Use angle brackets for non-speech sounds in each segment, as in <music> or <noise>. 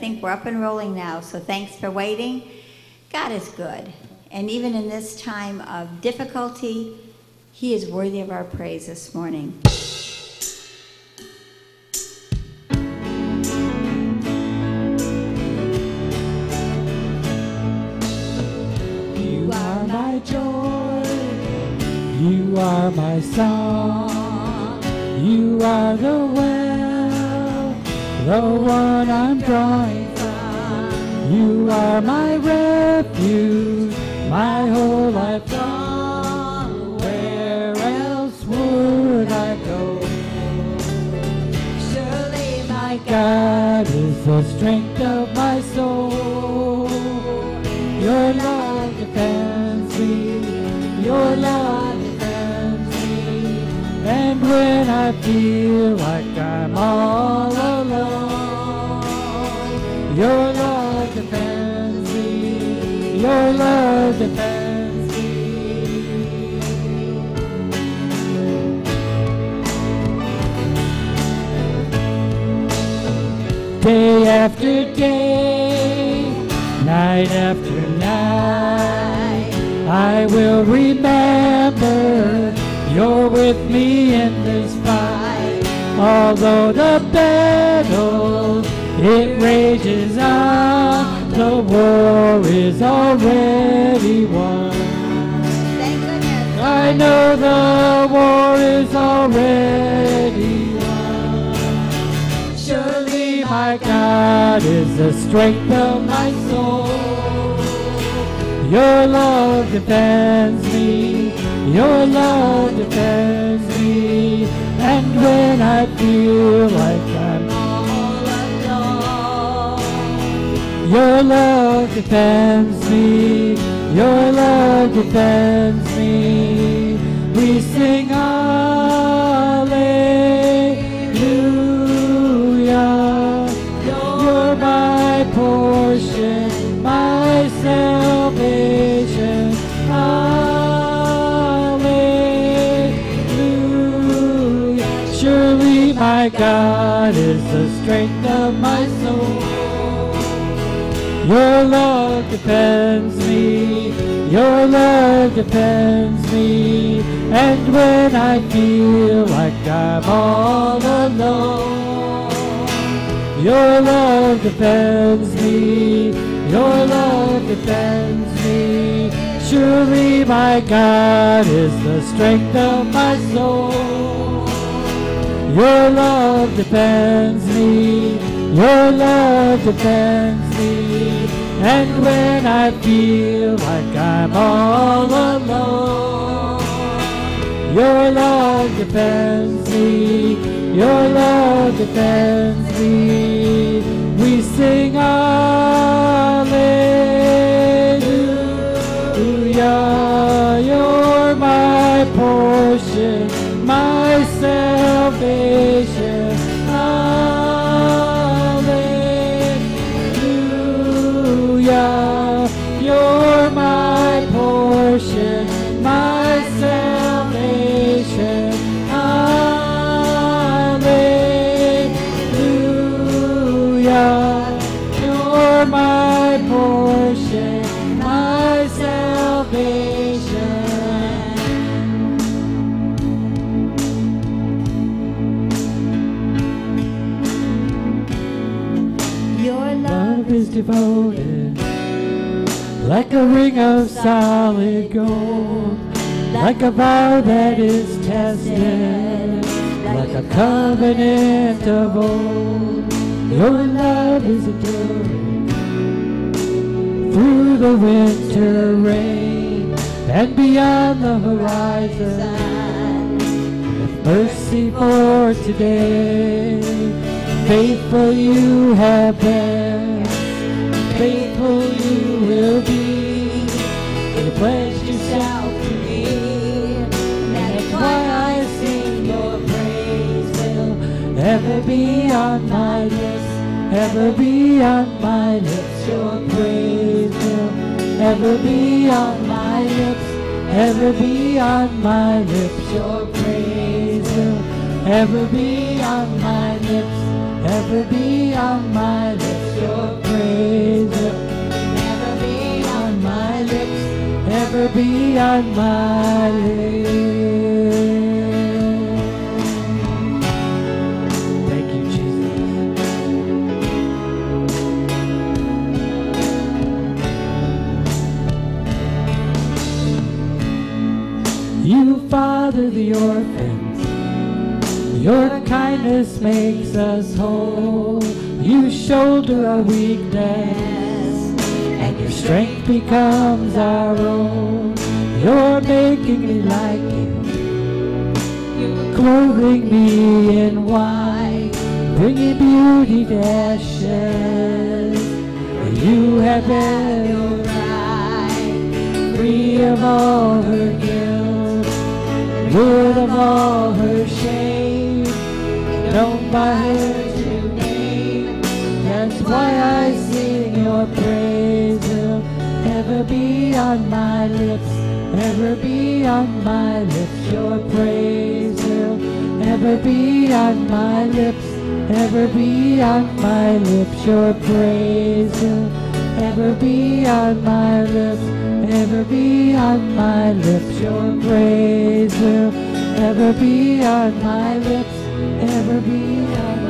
I think we're up and rolling now, so thanks for waiting. God is good, and even in this time of difficulty, He is worthy of our praise this morning. You are my joy. You are my song. You are the the one I'm drawing from. You are my refuge, my whole life long. Where else would I go? Surely my God is the strength of my soul. Your love defends me. Your love defends me. And when I feel like I'm all your love defends me. Your love defends me. Day after day, night after night, I will remember you're with me in this fight. Although the battle it rages on, the war is already won. I know the war is already won. Surely my God is the strength of my soul. Your love defends me. Your love defends me. And when I feel like I'm your love defends me. Your love defends me. We sing Hallelujah. You're my portion, my salvation. Hallelujah. Surely my God is the strength of my. Your love defends me. Your love defends me. And when I feel like I'm all alone, your love defends me. Your love defends me. Surely my God is the strength of my soul. Your love defends me. Your love defends me. And when I feel like I'm all alone, your love defends me. Your love defends me. We sing Hallelujah. A ring of solid gold, like a vow that is tested, like a covenant of old. Your love is enduring through the winter rain and beyond the horizon. With mercy for today, faithful you have been ever be on my lips, ever be on my lips. Your praise will ever be on my lips, ever be on my lips. Your praise will ever be on my lips, ever be on my lips. Your praise will ever be on my lips, ever be on my lips. You the orphans. Your kindness makes us whole. You shoulder our weakness, and your strength becomes our own. You're making me like you, You're clothing me in white, bringing beauty to ashes. You have been right, free of all her guilt, rid of all her shame, known by her true name. That's why I sing your praise will ever be on my lips, ever be on my lips. Your praise will ever be on my lips, ever be on my lips. Your praise will ever be on my lips, ever be on my lips. Your praise will ever be on my lips, ever be on my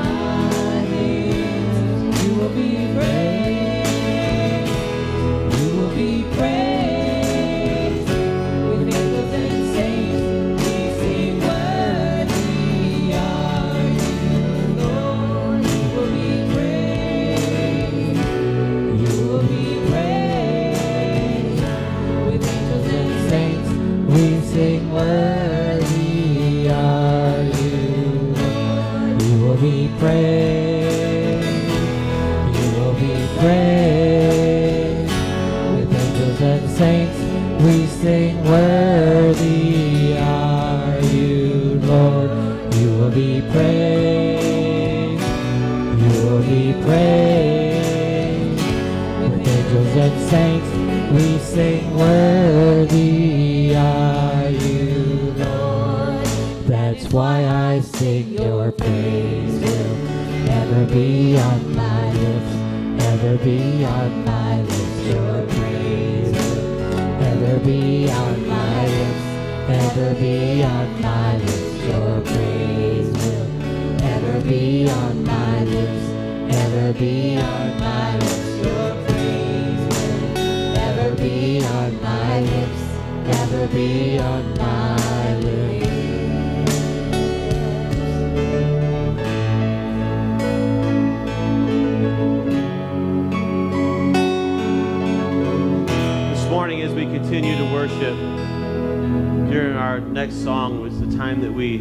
was the time that we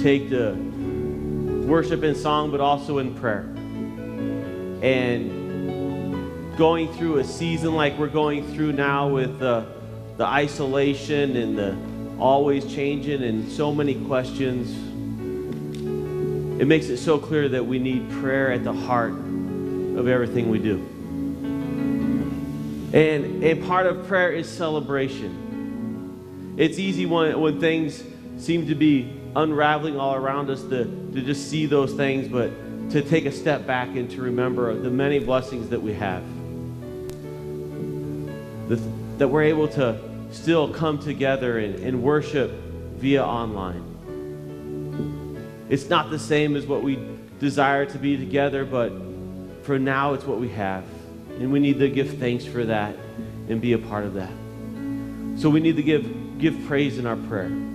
take to worship in song, but also in prayer. And going through a season like we're going through now with the, the isolation and the always changing and so many questions, it makes it so clear that we need prayer at the heart of everything we do. And, and part of prayer is celebration. It's easy when, when things seem to be unraveling all around us to, to just see those things, but to take a step back and to remember the many blessings that we have. The, that we're able to still come together and, and worship via online. It's not the same as what we desire to be together, but for now, it's what we have. And we need to give thanks for that and be a part of that. So we need to give, give praise in our prayer.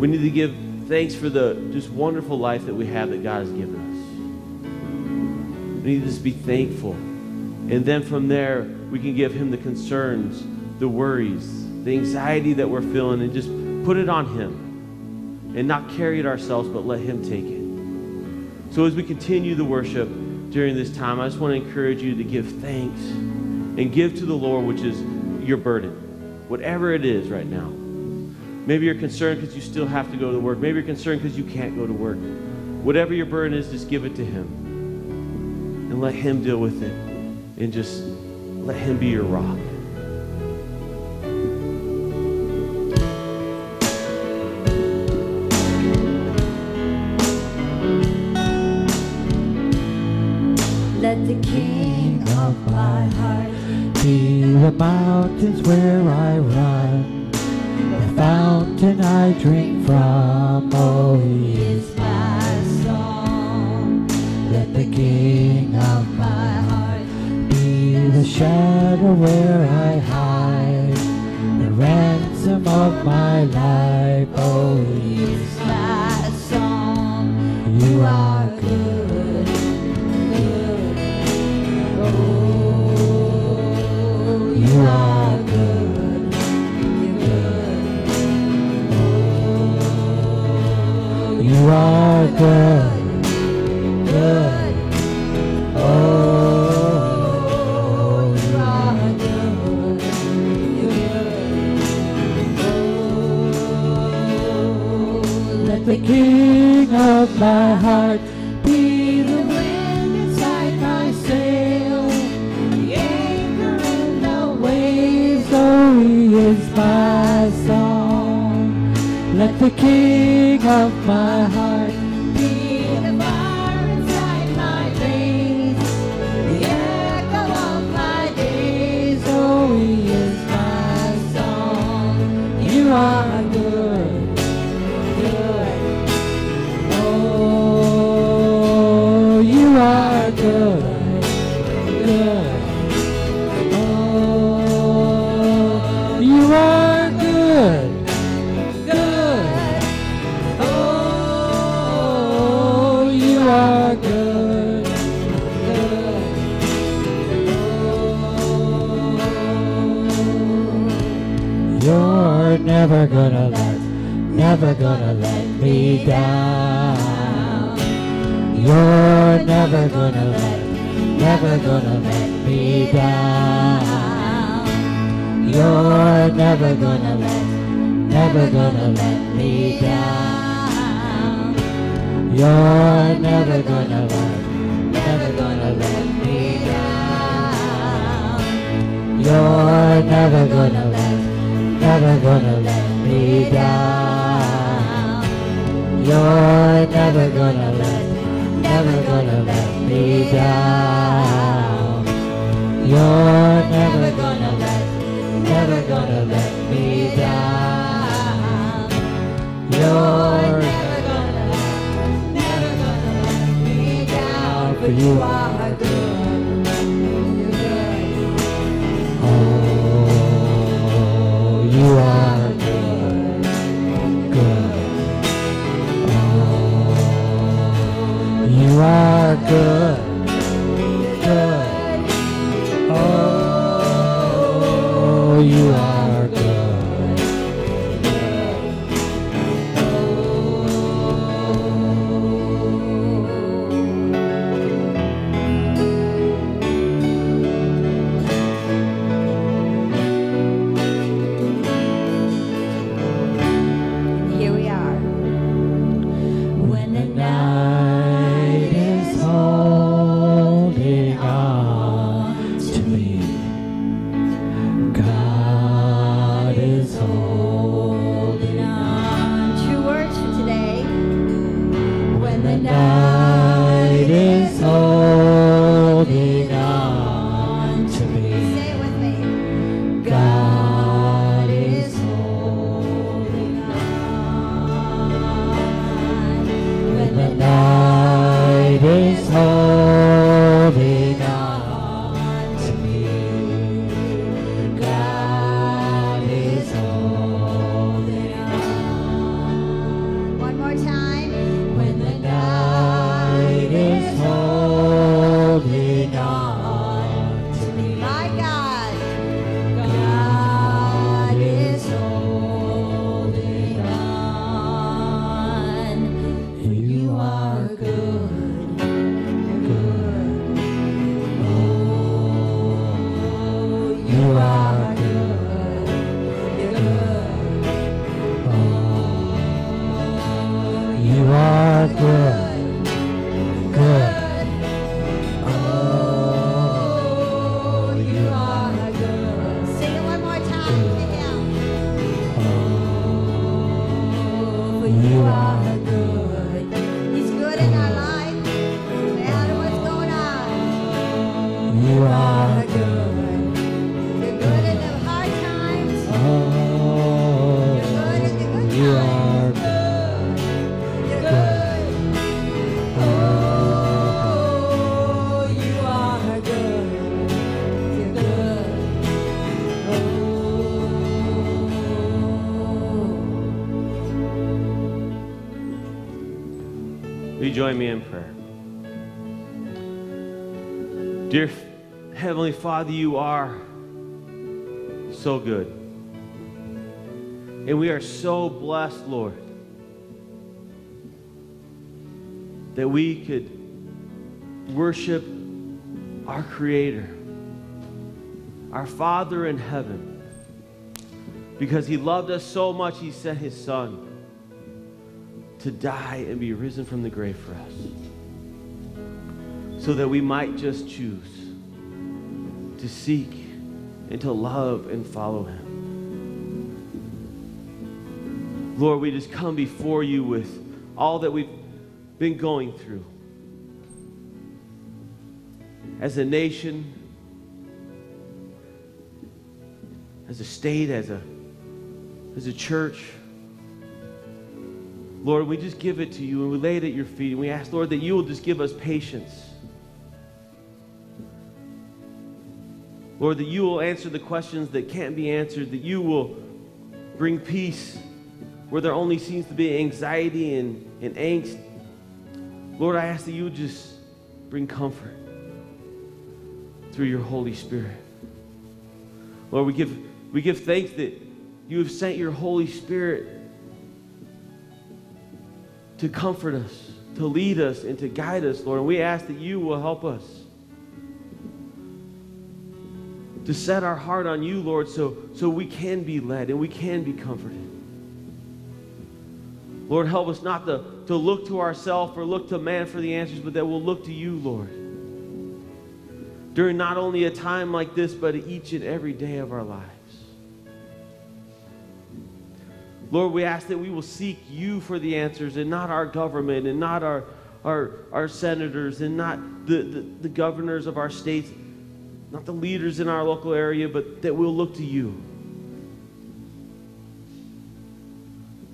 We need to give thanks for the just wonderful life that we have that God has given us. We need to just be thankful. And then from there, we can give Him the concerns, the worries, the anxiety that we're feeling, and just put it on Him and not carry it ourselves, but let Him take it. So as we continue the worship during this time, I just want to encourage you to give thanks and give to the Lord, which is your burden, whatever it is right now. Maybe you're concerned because you still have to go to work. Maybe you're concerned because you can't go to work. Whatever your burden is, just give it to Him and let Him deal with it. And just let Him be your rock. Let the King of my heart be the mountains where I run fountain I drink from, oh, he is my song. Let the king of my heart be the shadow where I hide, the ransom of my life, oh, he You. Oh. Oh, let the King of my heart the King of my heart. you. Join me in prayer? Dear Heavenly Father, you are so good. And we are so blessed, Lord, that we could worship our Creator, our Father in heaven. Because He loved us so much, He sent His Son to die and be risen from the grave for us so that we might just choose to seek and to love and follow him. Lord, we just come before you with all that we've been going through. As a nation, as a state, as a, as a church, Lord, we just give it to you and we lay it at your feet. And we ask, Lord, that you will just give us patience. Lord, that you will answer the questions that can't be answered, that you will bring peace where there only seems to be anxiety and, and angst. Lord, I ask that you just bring comfort through your Holy Spirit. Lord, we give, we give thanks that you have sent your Holy Spirit to comfort us, to lead us, and to guide us, Lord. And we ask that you will help us to set our heart on you, Lord, so, so we can be led and we can be comforted. Lord, help us not to, to look to ourselves or look to man for the answers, but that we'll look to you, Lord. During not only a time like this, but each and every day of our lives. Lord, we ask that we will seek you for the answers and not our government and not our, our, our senators and not the, the, the governors of our states, not the leaders in our local area, but that we'll look to you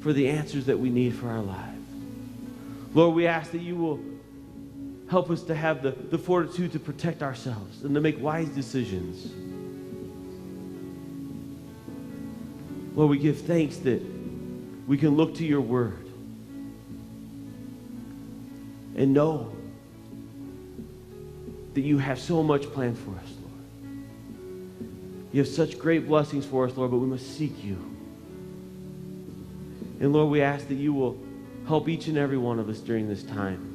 for the answers that we need for our lives. Lord, we ask that you will help us to have the, the fortitude to protect ourselves and to make wise decisions. Lord, we give thanks that we can look to your word and know that you have so much planned for us, Lord. You have such great blessings for us, Lord, but we must seek you. And Lord, we ask that you will help each and every one of us during this time.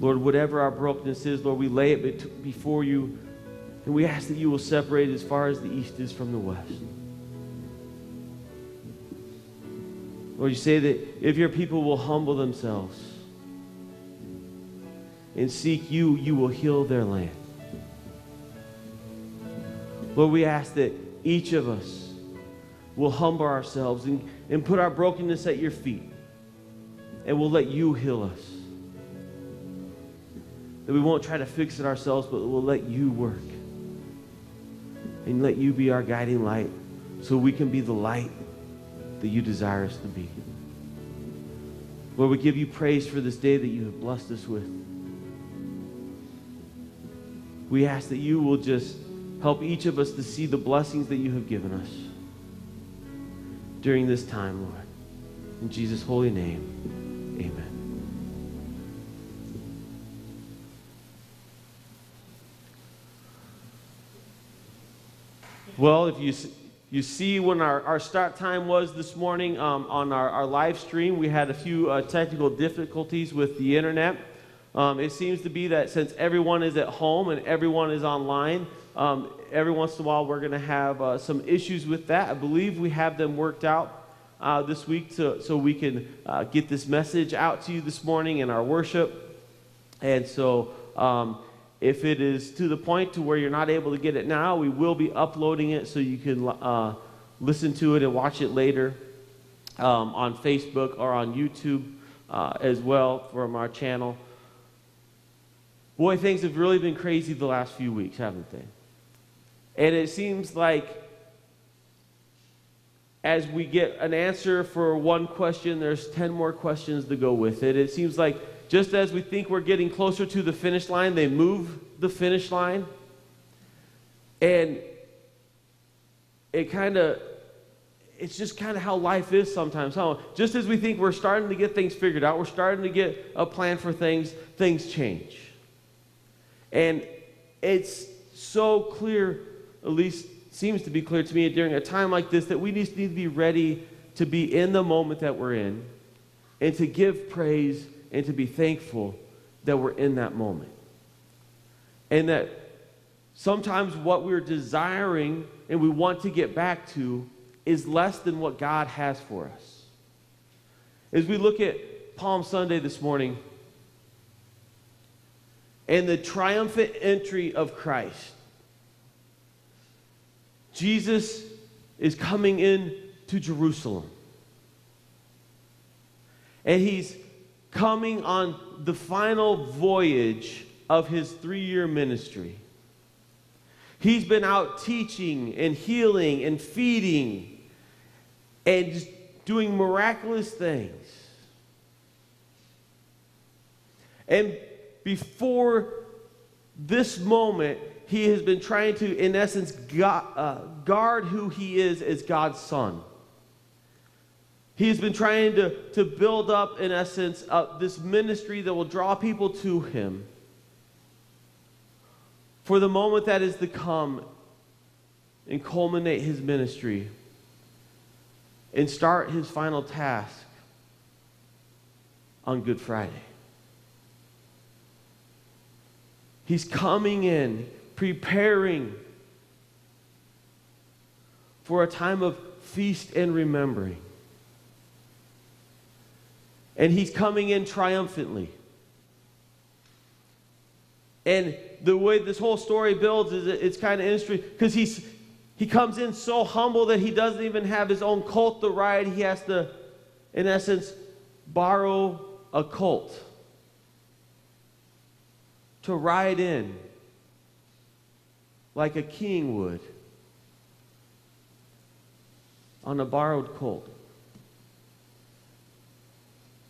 Lord, whatever our brokenness is, Lord, we lay it before you, and we ask that you will separate as far as the east is from the west. Lord, you say that if your people will humble themselves and seek you, you will heal their land. Lord, we ask that each of us will humble ourselves and, and put our brokenness at your feet, and we'll let you heal us. That we won't try to fix it ourselves, but we'll let you work and let you be our guiding light so we can be the light that you desire us to be. Lord, we give you praise for this day that you have blessed us with. We ask that you will just help each of us to see the blessings that you have given us during this time, Lord. In Jesus' holy name, amen. Well, if you you see when our, our start time was this morning um, on our, our live stream, we had a few uh, technical difficulties with the internet. Um, it seems to be that since everyone is at home and everyone is online, um, every once in a while we're going to have uh, some issues with that. I believe we have them worked out uh, this week to, so we can uh, get this message out to you this morning in our worship. And so um, if it is to the point to where you're not able to get it now, we will be uploading it so you can uh, listen to it and watch it later um, on Facebook or on YouTube uh, as well from our channel. Boy, things have really been crazy the last few weeks, haven't they? And it seems like as we get an answer for one question, there's 10 more questions to go with it. It seems like just as we think we're getting closer to the finish line, they move the finish line. And it kind of it's just kind of how life is sometimes. How just as we think we're starting to get things figured out, we're starting to get a plan for things, things change. And it's so clear, at least seems to be clear to me during a time like this, that we just need to be ready to be in the moment that we're in and to give praise and to be thankful that we're in that moment. And that sometimes what we're desiring and we want to get back to is less than what God has for us. As we look at Palm Sunday this morning, and the triumphant entry of Christ. Jesus is coming in to Jerusalem. And he's coming on the final voyage of his three year ministry. He's been out teaching and healing and feeding and just doing miraculous things. And before this moment, he has been trying to, in essence, uh, guard who he is as God's son. He has been trying to, to build up, in essence, uh, this ministry that will draw people to him for the moment that is to come and culminate his ministry and start his final task on Good Friday. He's coming in, preparing for a time of feast and remembering. And he's coming in triumphantly. And the way this whole story builds is it's kind of interesting because he's he comes in so humble that he doesn't even have his own colt to ride. He has to, in essence, borrow a colt to ride in like a king would on a borrowed colt.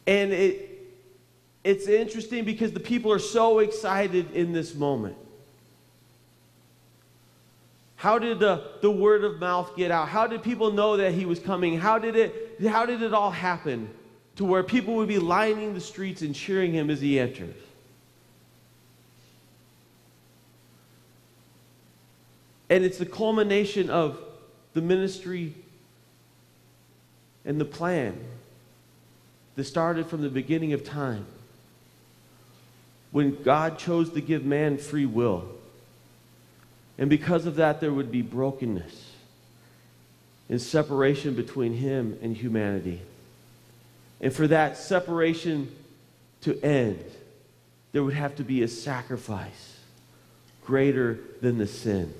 And it, it's interesting because the people are so excited in this moment. How did the, the word of mouth get out? How did people know that he was coming? How did it, how did it all happen to where people would be lining the streets and cheering him as he entered? And it's the culmination of the ministry and the plan that started from the beginning of time when God chose to give man free will. And because of that, there would be brokenness and separation between him and humanity. And for that separation to end, there would have to be a sacrifice greater than the sin.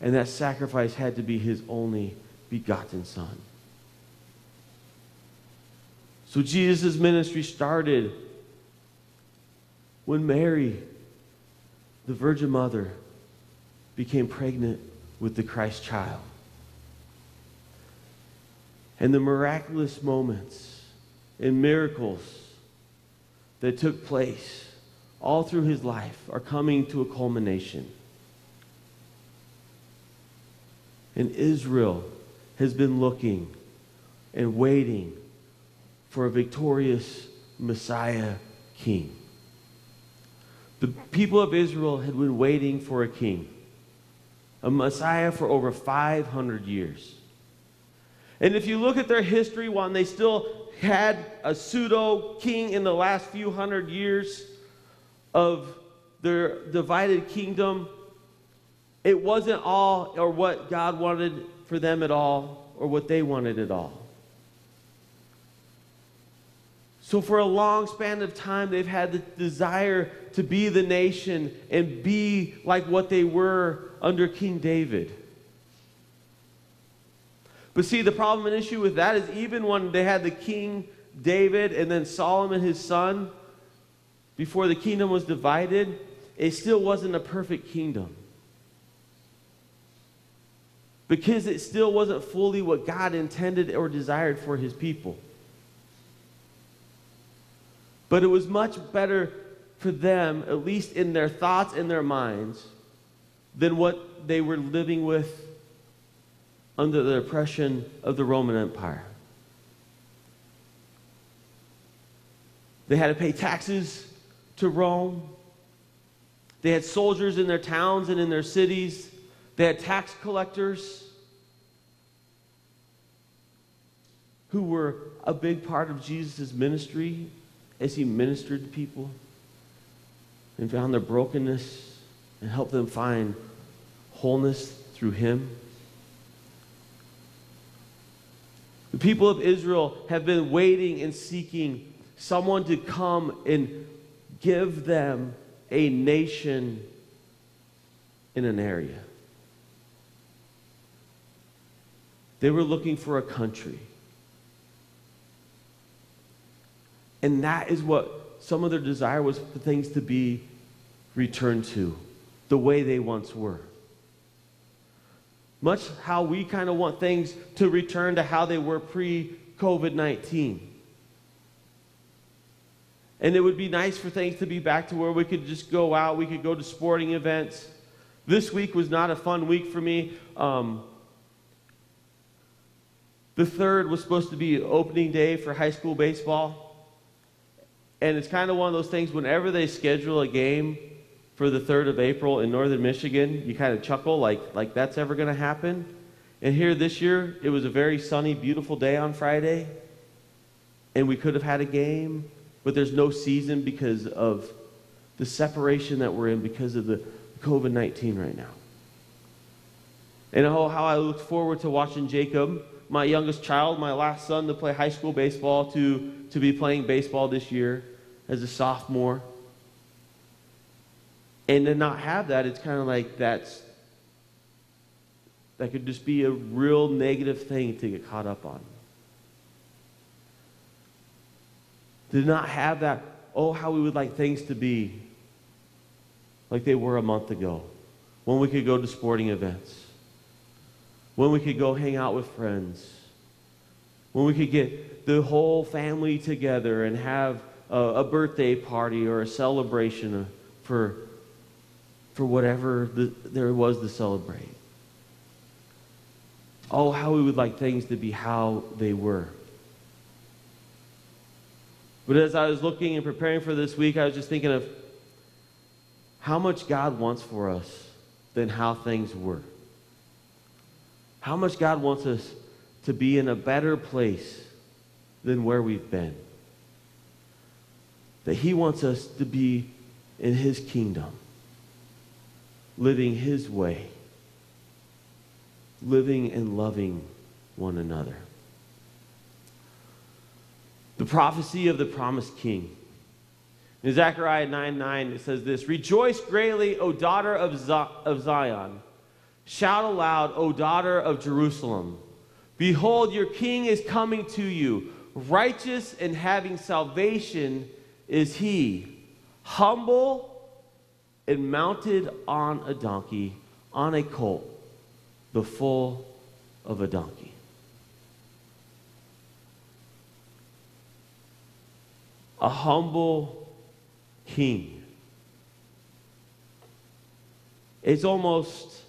And that sacrifice had to be his only begotten son. So Jesus' ministry started when Mary, the Virgin Mother, became pregnant with the Christ child. And the miraculous moments and miracles that took place all through his life are coming to a culmination. And Israel has been looking and waiting for a victorious Messiah king. The people of Israel had been waiting for a king, a Messiah for over 500 years. And if you look at their history, when they still had a pseudo king in the last few hundred years of their divided kingdom, it wasn't all or what God wanted for them at all or what they wanted at all. So, for a long span of time, they've had the desire to be the nation and be like what they were under King David. But see, the problem and issue with that is even when they had the King David and then Solomon, his son, before the kingdom was divided, it still wasn't a perfect kingdom. Because it still wasn't fully what God intended or desired for his people. But it was much better for them, at least in their thoughts and their minds, than what they were living with under the oppression of the Roman Empire. They had to pay taxes to Rome. They had soldiers in their towns and in their cities. They had tax collectors who were a big part of Jesus' ministry as he ministered to people and found their brokenness and helped them find wholeness through him. The people of Israel have been waiting and seeking someone to come and give them a nation in an area. They were looking for a country. And that is what some of their desire was for things to be returned to the way they once were. Much how we kind of want things to return to how they were pre COVID 19. And it would be nice for things to be back to where we could just go out, we could go to sporting events. This week was not a fun week for me. Um, the third was supposed to be opening day for high school baseball. And it's kind of one of those things whenever they schedule a game for the 3rd of April in northern Michigan, you kind of chuckle like, like that's ever going to happen. And here this year, it was a very sunny, beautiful day on Friday. And we could have had a game, but there's no season because of the separation that we're in because of the COVID 19 right now. And oh, how I looked forward to watching Jacob, my youngest child, my last son, to play high school baseball, to, to be playing baseball this year as a sophomore. And to not have that, it's kind of like that's that could just be a real negative thing to get caught up on. To not have that, oh, how we would like things to be like they were a month ago, when we could go to sporting events, when we could go hang out with friends, when we could get the whole family together and have a, a birthday party or a celebration for, for whatever the, there was to celebrate. Oh, how we would like things to be how they were. But as I was looking and preparing for this week, I was just thinking of how much God wants for us than how things were. How much God wants us to be in a better place than where we've been that He wants us to be in His kingdom, living His way, living and loving one another. The prophecy of the promised king. In Zechariah 9 9, it says this Rejoice greatly, O daughter of, Zion. Shout aloud, O daughter of Jerusalem. Behold, your king is coming to you, righteous and having salvation is he humble and mounted on a donkey, on a colt, the foal of a donkey. A humble king. It's almost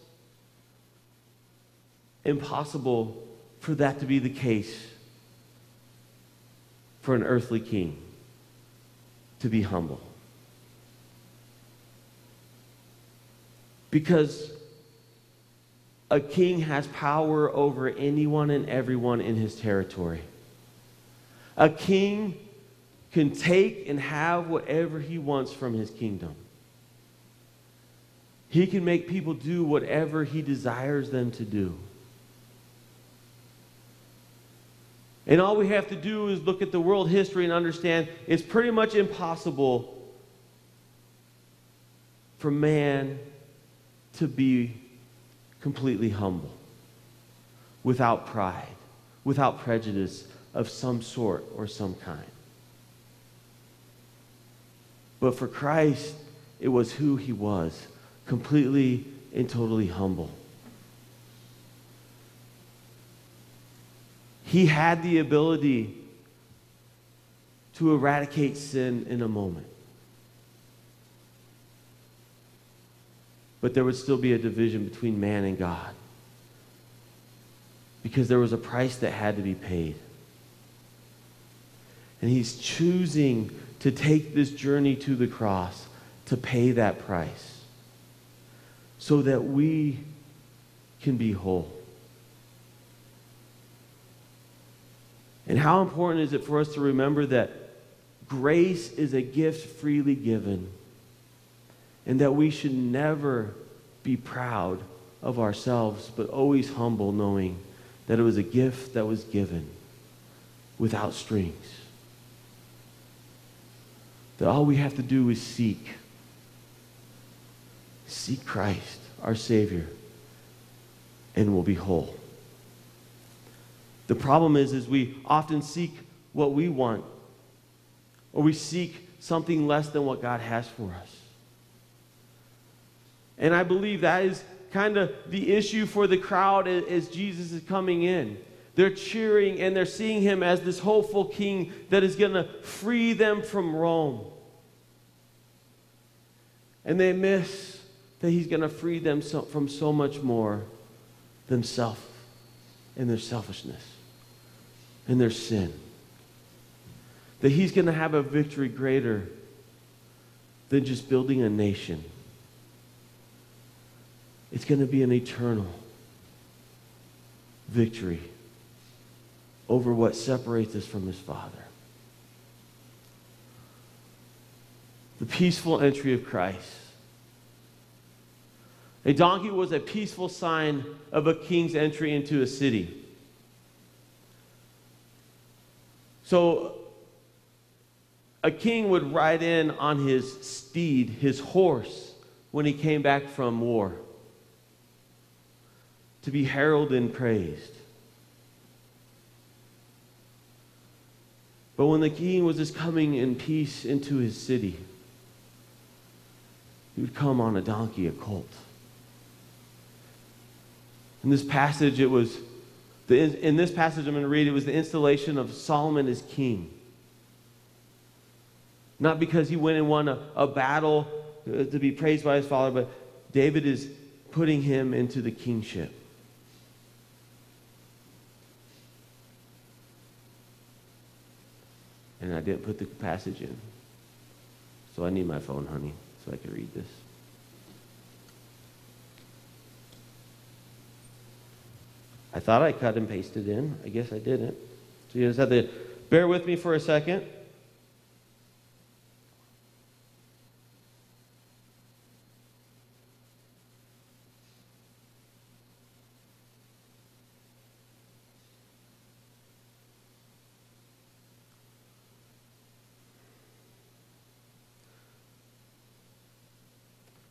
impossible for that to be the case for an earthly king to be humble. Because a king has power over anyone and everyone in his territory. A king can take and have whatever he wants from his kingdom. He can make people do whatever he desires them to do. And all we have to do is look at the world history and understand it's pretty much impossible for man to be completely humble without pride, without prejudice of some sort or some kind. But for Christ, it was who he was, completely and totally humble. He had the ability to eradicate sin in a moment. But there would still be a division between man and God because there was a price that had to be paid. And he's choosing to take this journey to the cross to pay that price so that we can be whole. And how important is it for us to remember that grace is a gift freely given and that we should never be proud of ourselves, but always humble, knowing that it was a gift that was given without strings. That all we have to do is seek. Seek Christ, our Savior, and we'll be whole. The problem is, is we often seek what we want, or we seek something less than what God has for us. And I believe that is kind of the issue for the crowd as Jesus is coming in. They're cheering and they're seeing him as this hopeful king that is going to free them from Rome. And they miss that he's going to free them so, from so much more themselves and their selfishness and their sin. That he's going to have a victory greater than just building a nation. It's going to be an eternal victory over what separates us from his Father. The peaceful entry of Christ. A donkey was a peaceful sign of a king's entry into a city. So a king would ride in on his steed, his horse, when he came back from war to be heralded and praised. But when the king was just coming in peace into his city, he would come on a donkey, a colt. In this passage, it was the, in this passage I'm going to read, it was the installation of Solomon as king. Not because he went and won a, a battle uh, to be praised by his father, but David is putting him into the kingship. And I didn't put the passage in. So I need my phone, honey, so I can read this. I thought I cut and pasted in. I guess I didn't. So you just have to bear with me for a second.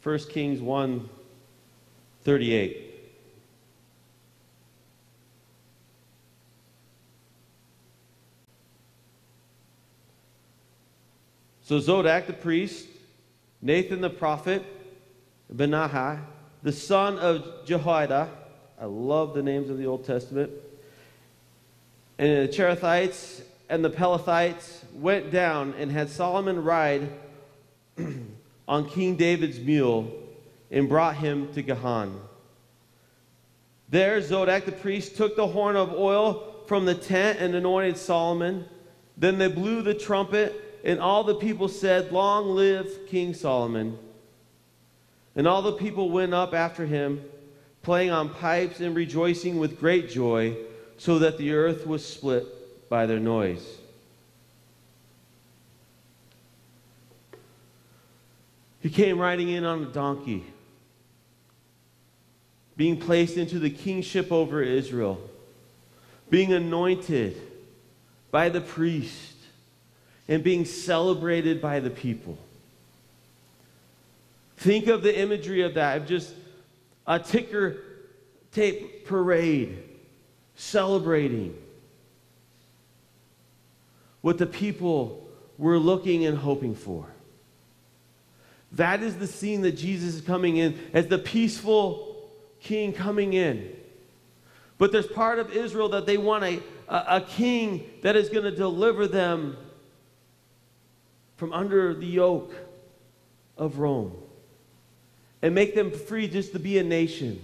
First Kings 1 38. So Zadok the priest, Nathan the prophet, Benaiah, the son of Jehoiada, I love the names of the Old Testament, and the Cherethites and the Pelethites went down and had Solomon ride <clears throat> on King David's mule and brought him to Gihon. There, Zadok the priest took the horn of oil from the tent and anointed Solomon. Then they blew the trumpet and all the people said, Long live King Solomon. And all the people went up after him, playing on pipes and rejoicing with great joy, so that the earth was split by their noise. He came riding in on a donkey, being placed into the kingship over Israel, being anointed by the priest and being celebrated by the people. Think of the imagery of that, of just a ticker tape parade celebrating what the people were looking and hoping for. That is the scene that Jesus is coming in as the peaceful king coming in. But there's part of Israel that they want a, a, a king that is going to deliver them from under the yoke of Rome and make them free just to be a nation.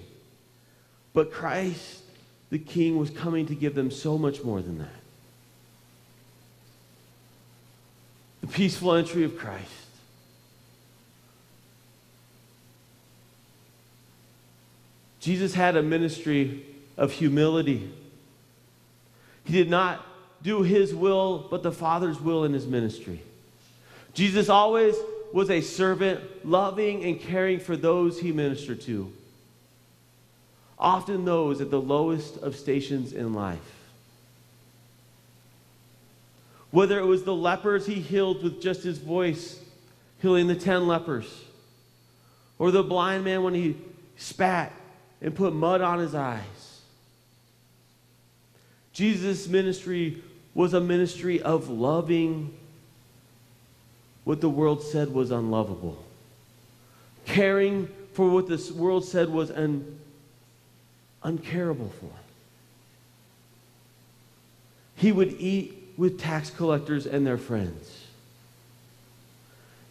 But Christ, the king, was coming to give them so much more than that. The peaceful entry of Christ. Jesus had a ministry of humility. He did not do his will, but the Father's will in his ministry. Jesus always was a servant, loving and caring for those he ministered to, often those at the lowest of stations in life. Whether it was the lepers he healed with just his voice, healing the ten lepers, or the blind man when he spat and put mud on his eyes. Jesus' ministry was a ministry of loving what the world said was unlovable, caring for what the world said was un, uncareable for. He would eat with tax collectors and their friends.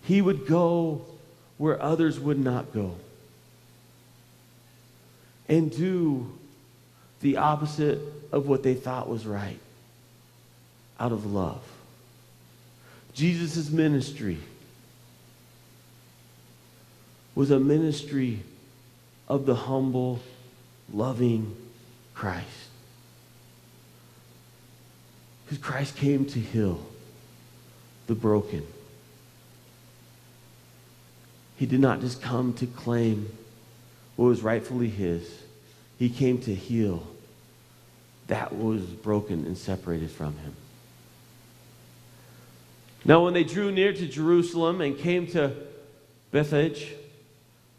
He would go where others would not go and do the opposite of what they thought was right out of love. Jesus' ministry was a ministry of the humble, loving Christ. Because Christ came to heal the broken. He did not just come to claim what was rightfully his, he came to heal that was broken and separated from him. Now, when they drew near to Jerusalem and came to Bethphage,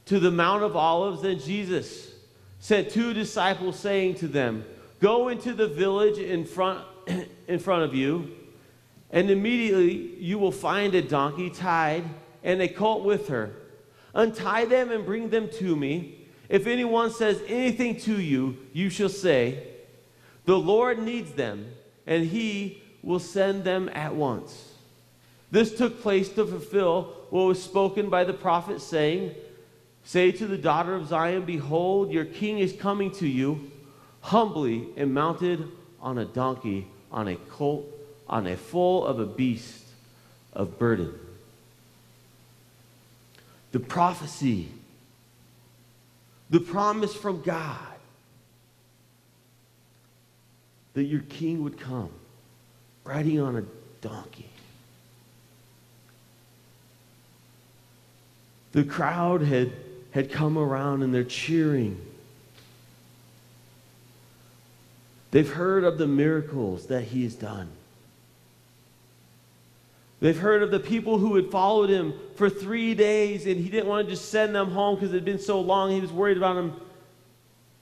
to the Mount of Olives, then Jesus sent two disciples, saying to them, Go into the village in front, <clears throat> in front of you, and immediately you will find a donkey tied and a colt with her. Untie them and bring them to me. If anyone says anything to you, you shall say, The Lord needs them, and he will send them at once. This took place to fulfill what was spoken by the prophet, saying, Say to the daughter of Zion, Behold, your king is coming to you, humbly and mounted on a donkey, on a colt, on a foal of a beast of burden. The prophecy the promise from God that your king would come riding on a donkey. The crowd had, had come around and they're cheering. They've heard of the miracles that he has done. They've heard of the people who had followed him for three days, and he didn't want to just send them home because it had been so long. He was worried about them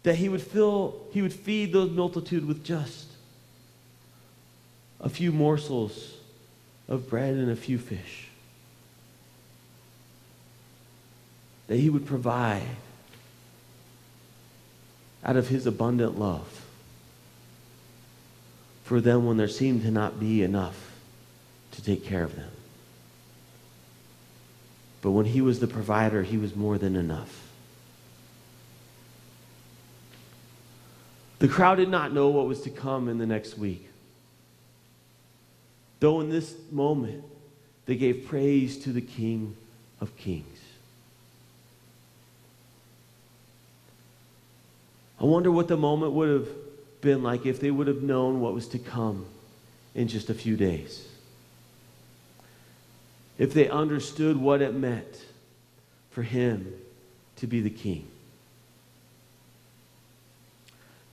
that he would fill, he would feed those multitude with just a few morsels of bread and a few fish. That he would provide out of his abundant love for them when there seemed to not be enough to take care of them. But when he was the provider, he was more than enough. The crowd did not know what was to come in the next week. Though in this moment, they gave praise to the King of Kings. I wonder what the moment would have been like if they would have known what was to come in just a few days if they understood what it meant for him to be the king.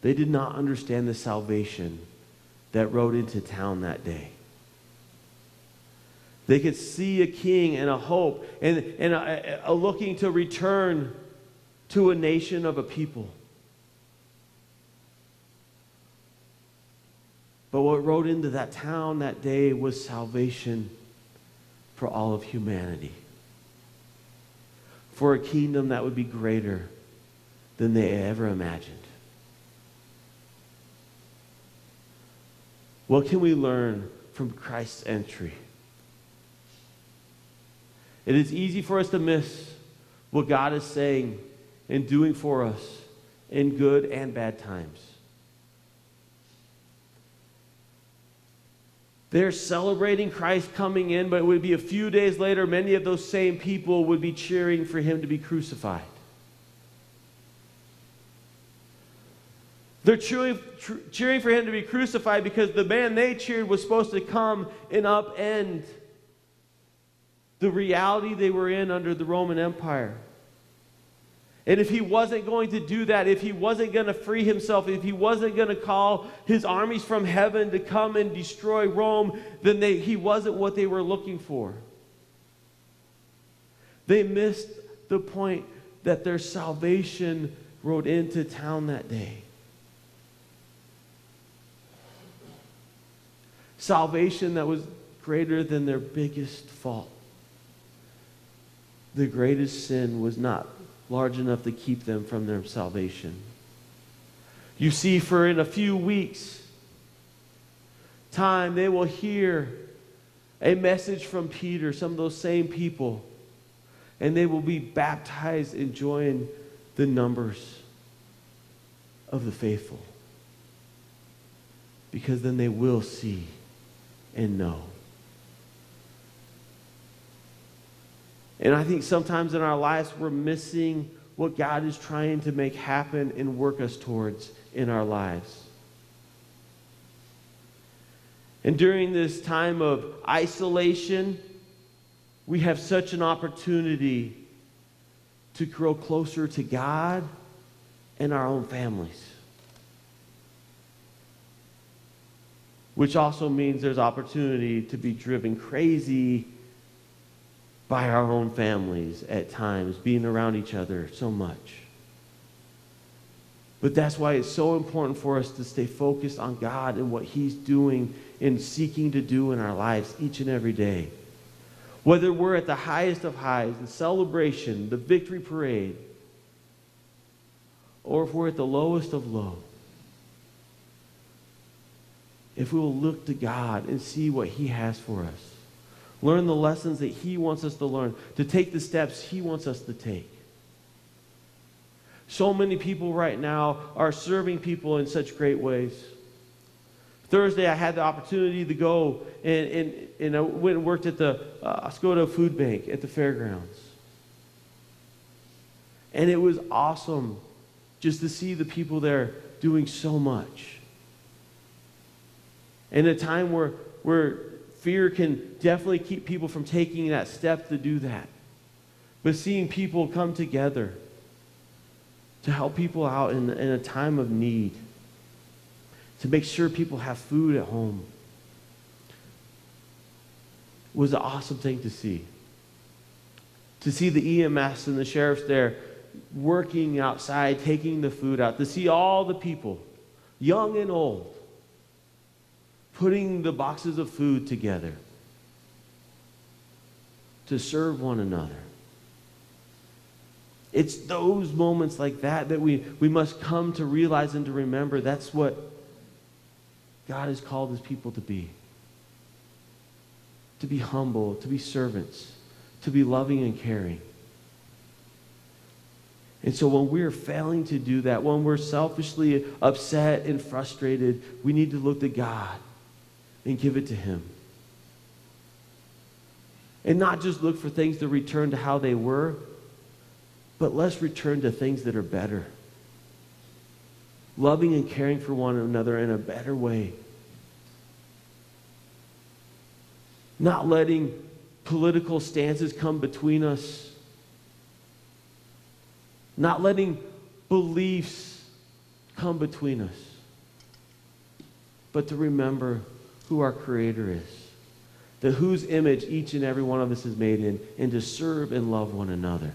They did not understand the salvation that rode into town that day. They could see a king and a hope and, and a, a looking to return to a nation of a people. But what rode into that town that day was salvation for all of humanity. for a kingdom that would be greater than they ever imagined. What can we learn from Christ's entry? It is easy for us to miss what God is saying and doing for us in good and bad times. They're celebrating Christ coming in, but it would be a few days later, many of those same people would be cheering for him to be crucified. They're cheering, cheering for him to be crucified because the man they cheered was supposed to come and upend the reality they were in under the Roman Empire. And if he wasn't going to do that, if he wasn't going to free himself, if he wasn't going to call his armies from heaven to come and destroy Rome, then they, he wasn't what they were looking for. They missed the point that their salvation rode into town that day. Salvation that was greater than their biggest fault. The greatest sin was not large enough to keep them from their salvation. You see, for in a few weeks' time, they will hear a message from Peter, some of those same people, and they will be baptized and join the numbers of the faithful. Because then they will see and know. And I think sometimes in our lives we're missing what God is trying to make happen and work us towards in our lives. And during this time of isolation, we have such an opportunity to grow closer to God and our own families. Which also means there's opportunity to be driven crazy by our own families at times, being around each other so much. But that's why it's so important for us to stay focused on God and what He's doing and seeking to do in our lives each and every day. Whether we're at the highest of highs, the celebration, the victory parade, or if we're at the lowest of low, if we will look to God and see what He has for us learn the lessons that He wants us to learn, to take the steps He wants us to take. So many people right now are serving people in such great ways. Thursday, I had the opportunity to go and, and, and I went and worked at the uh, Oscoda Food Bank at the fairgrounds. And it was awesome just to see the people there doing so much. In a time where, where fear can definitely keep people from taking that step to do that. But seeing people come together to help people out in, in a time of need, to make sure people have food at home, was an awesome thing to see. To see the EMS and the sheriffs there working outside, taking the food out, to see all the people, young and old, putting the boxes of food together to serve one another. It's those moments like that that we, we must come to realize and to remember that's what God has called his people to be. To be humble, to be servants, to be loving and caring. And so when we're failing to do that, when we're selfishly upset and frustrated, we need to look to God and give it to Him. And not just look for things to return to how they were, but let's return to things that are better. Loving and caring for one another in a better way. Not letting political stances come between us. Not letting beliefs come between us. But to remember who our Creator is, the whose image each and every one of us is made in, and to serve and love one another.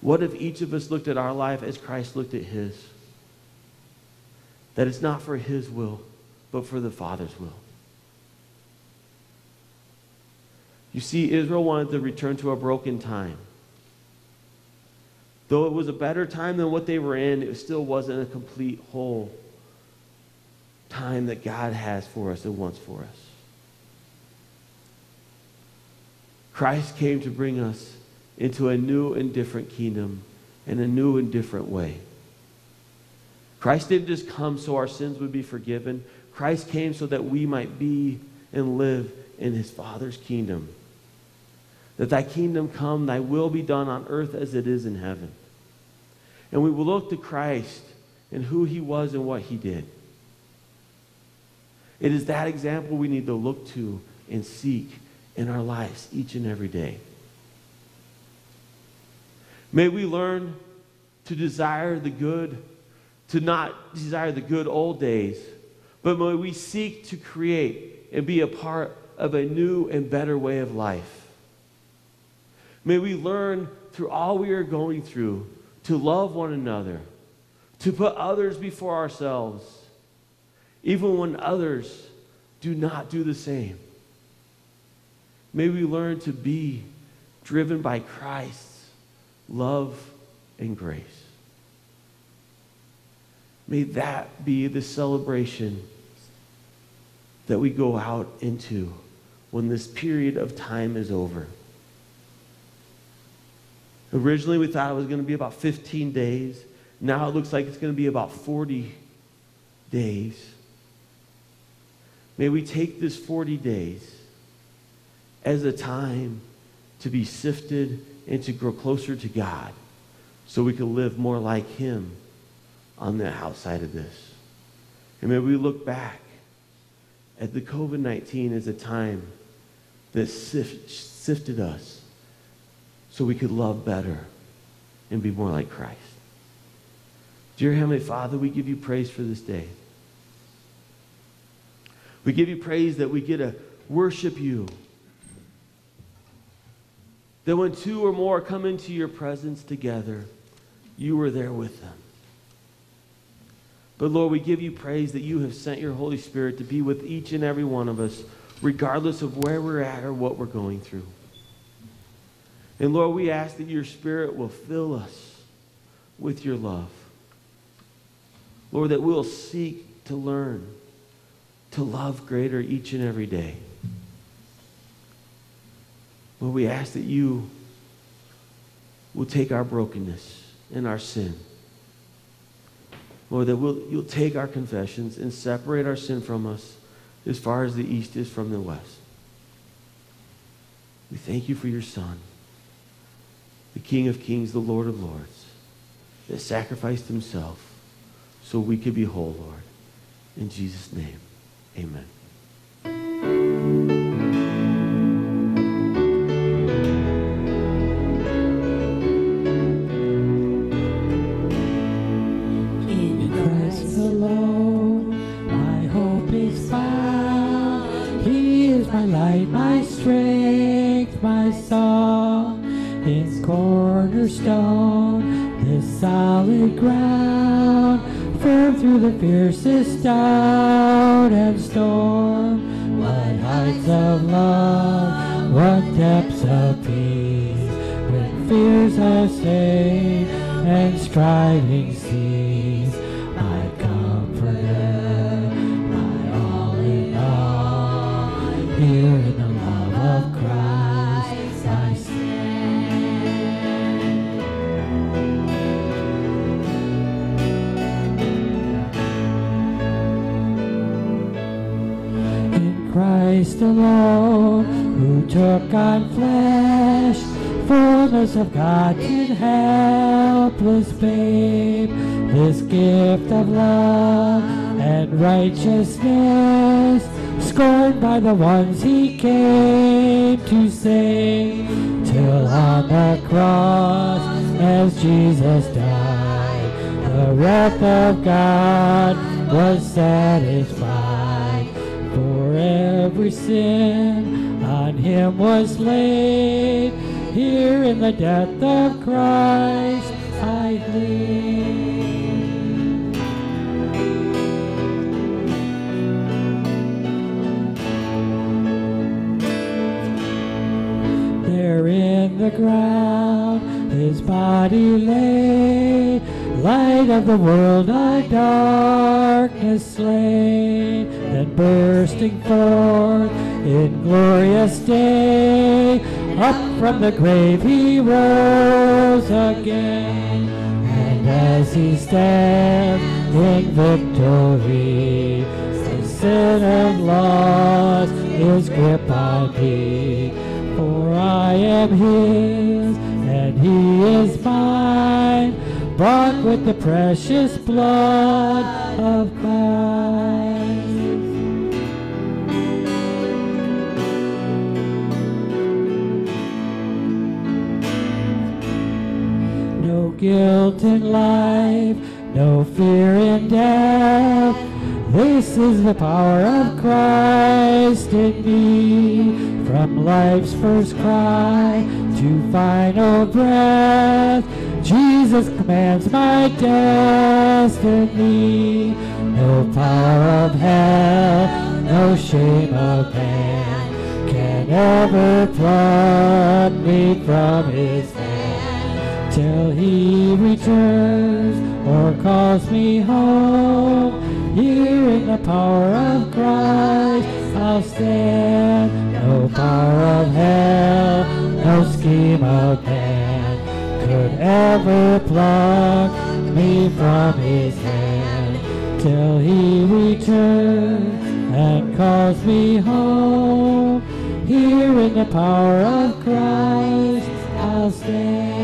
What if each of us looked at our life as Christ looked at his? That it's not for his will, but for the Father's will. You see, Israel wanted to return to a broken time. Though it was a better time than what they were in, it still wasn't a complete whole time that God has for us and wants for us. Christ came to bring us into a new and different kingdom in a new and different way. Christ didn't just come so our sins would be forgiven. Christ came so that we might be and live in his Father's kingdom. That thy kingdom come, thy will be done on earth as it is in heaven. And we will look to Christ and who he was and what he did. It is that example we need to look to and seek in our lives each and every day. May we learn to desire the good, to not desire the good old days, but may we seek to create and be a part of a new and better way of life. May we learn through all we are going through to love one another, to put others before ourselves, even when others do not do the same. May we learn to be driven by Christ's love and grace. May that be the celebration that we go out into when this period of time is over. Originally, we thought it was going to be about 15 days. Now it looks like it's going to be about 40 days. May we take this 40 days as a time to be sifted and to grow closer to God so we can live more like Him on the outside of this. And may we look back at the COVID 19 as a time that sift, sifted us so we could love better and be more like Christ. Dear Heavenly Father, we give you praise for this day. We give you praise that we get to worship you. That when two or more come into your presence together, you are there with them. But Lord, we give you praise that you have sent your Holy Spirit to be with each and every one of us, regardless of where we're at or what we're going through. And Lord, we ask that your Spirit will fill us with your love. Lord, that we'll seek to learn to love greater each and every day. Lord, we ask that you will take our brokenness and our sin. Lord, that we'll, you'll take our confessions and separate our sin from us as far as the east is from the west. We thank you for your Son the King of kings, the Lord of lords, that sacrificed himself so we could be whole, Lord. In Jesus' name, amen. Striving cease. My comforter, my all in all, here in the love of Christ I stand. in Christ alone, who took on flesh, fullness of God in helpless babe, this gift of love and righteousness, scorned by the ones he came to save, till on the cross, as Jesus died, the wrath of God was satisfied. For every sin on him was laid. Here in the death of Christ I live. There in the ground, his body lay, light of the world, thy darkness slain, then bursting forth in glorious day, up from the grave he rose again, and as he stands in victory, the sinner lost his grip on me. For I am his, and he is mine, bought with the precious blood of Christ. Guilt in life, no fear in death. This is the power of Christ in me. From life's first cry to final breath, Jesus commands my destiny. No power of hell, no shame of man can ever pluck me from his till he returns or calls me home. Here in the power of Christ I'll stand. No power of hell, no scheme of man could ever pluck me from his hand till he returns and calls me home. Here in the power of Christ I'll stand.